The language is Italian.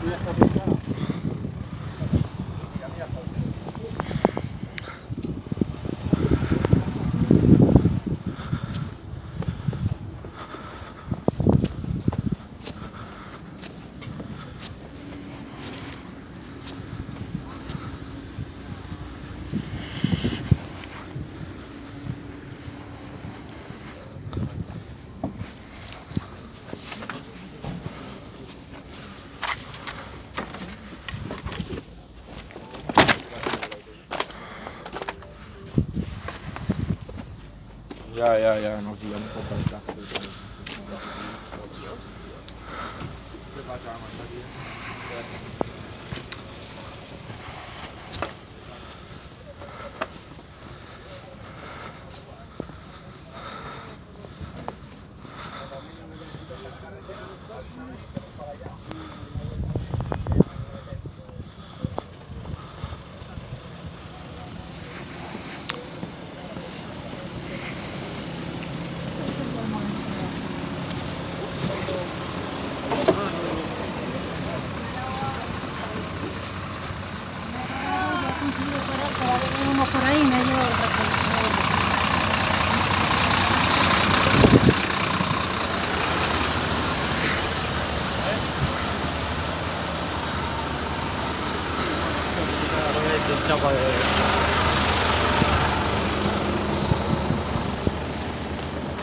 上 Ya, ya, ya, nos guiamos por paisaje. ¿Qué pasa, Uno ちゃかよ。